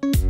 Bye.